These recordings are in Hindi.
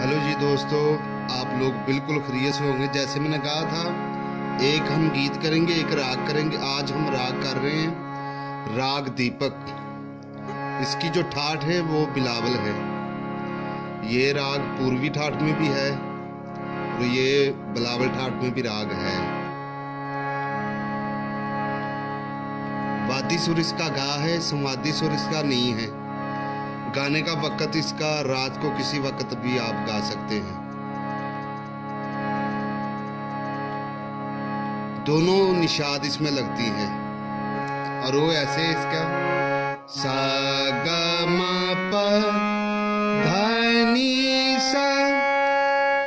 हेलो जी दोस्तों, आप लोग बिल्कुल खरीय से होंगे, जैसे मैंने कहा था। एक हम गीत करेंगे, एक राग करेंगे। आज हम राग कर रहे हैं, राग दीपक। इसकी जो ठाठ है, वो बिलावल है। ये राग पूर्वी ठाठ में भी है, और ये बिलावल ठाठ में भी राग है। वादी सुर इसका गा है संवादी सुर इसका नहीं है। गाने का वक्त इसका, रात को किसी वक्त भी आप गा सकते हैं। दोनों निषाद इसमें लगती हैं। और वो ऐसे इसका सा म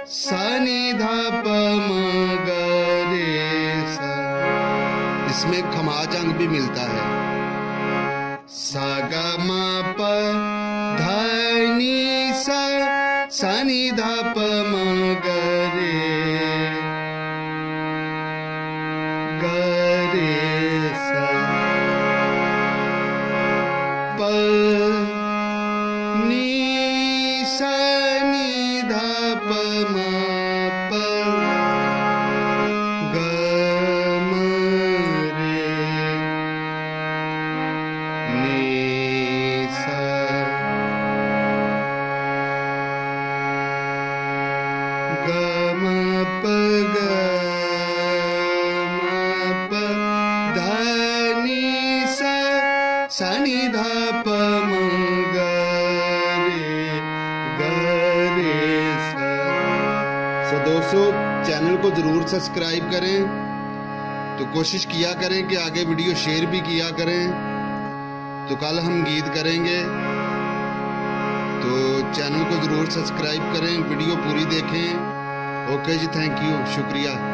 सा ध प सा। इसमें खमाज अंग भी मिलता है। सा ग म प सा नि ध प म ग रे ग रे सा प नि सा नि म प दोस्तों चैनल को ज़रूर सब्सक्राइब करें। तो कोशिश किया करें कि आगे वीडियो शेयर भी किया करें। तो कल हम गीत करेंगे। तो चैनल को ज़रूर सब्सक्राइब करें वीडियो पूरी देखें। ओके जी थैंक यू शुक्रिया.